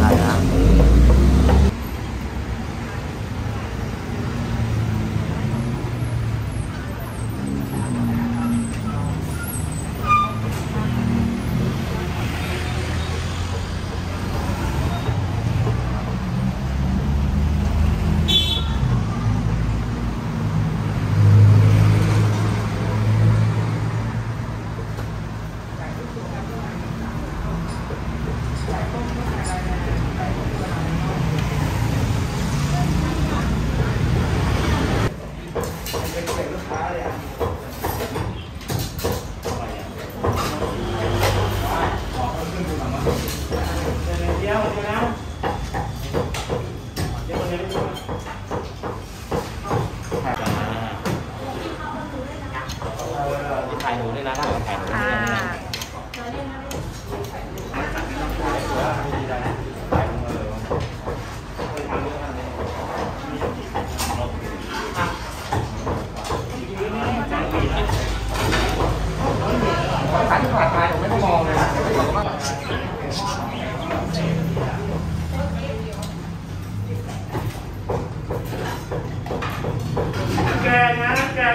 哪啊。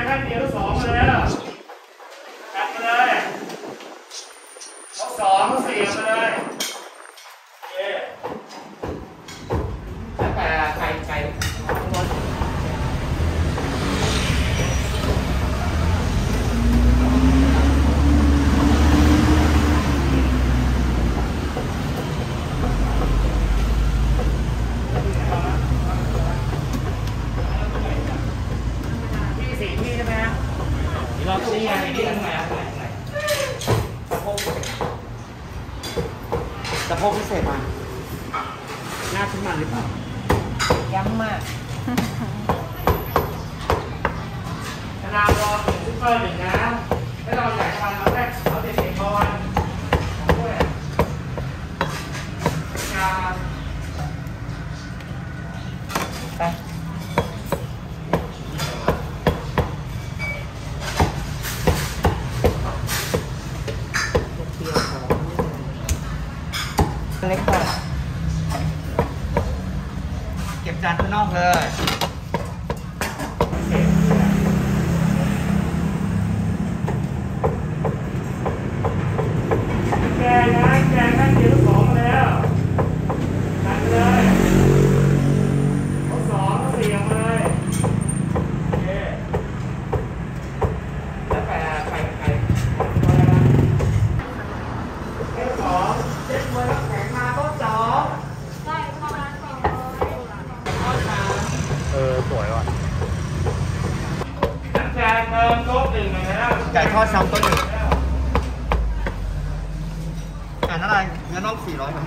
看你的手 เราต้องยังไงที่ทำไมสะโพกสะพกพิเศษมาหน้าขึ้นมาหรือเปล่ายั้งมากธนารอถึงงซุปเปอร์หนึ่งนะ เล็กกว่าเก็บจานข้างนอกเลย แกนะแกนั่งเกี่ยวของมาแล้วตัดเลยเขาสองเขาสี่ออกมาเลยโอเค แล้วแต่ใครใคร เอ้สอง เจ็ดมวยรับแขกมาโต๊ะสอง เออ สวยว่ะ นักแก เติมโต๊ะหนึ่งหน่อยนะไก่ทอดซ้ำโต๊ะหนึ่งอ่านอะไรเนื้อน่องสี่ร้อยครับ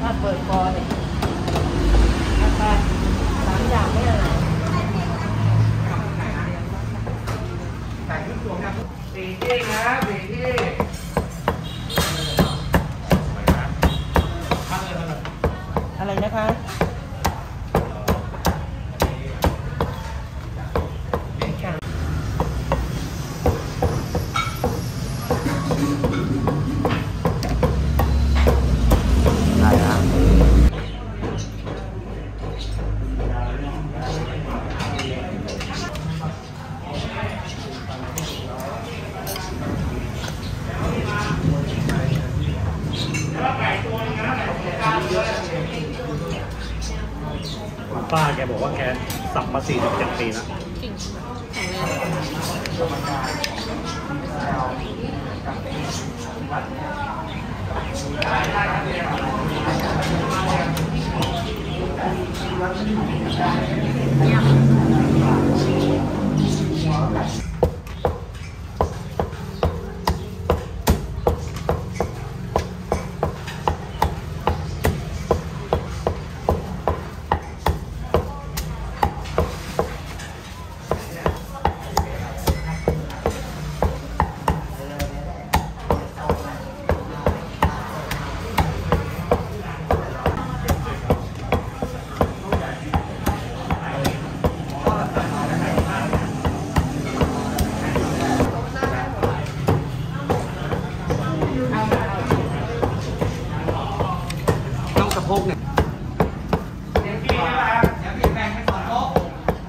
ถ้าเปิดคอเนี่ย อะไรนะคะ ได้นะ แล้วไก่ตัวนึงนะไก่ตัวกลางเลย คุณ ป้าแกบอกว่าแกสับมาสี่สิบเจ็ดปีแล้วน่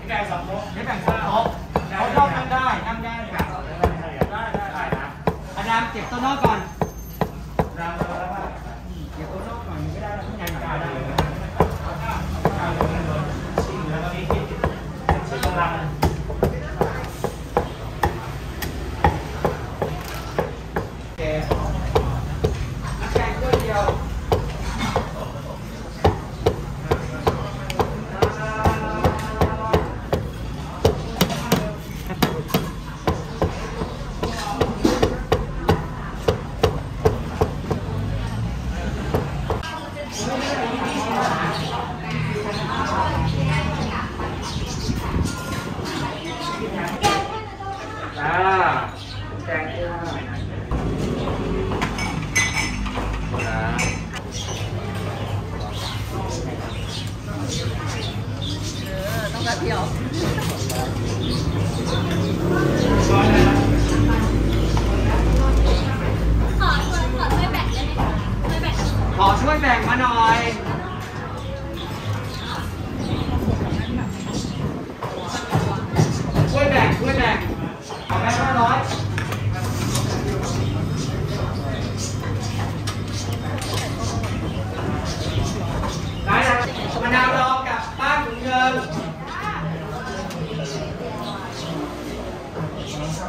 ไก่สองโต๊ะเดี๋ยวแบ่งสองโต๊ะเขาชอบนั่งได้นั่งได้ได้ได้ได้นะอาจารย์เก็บตัวนอกก่อน